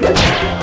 Let's go.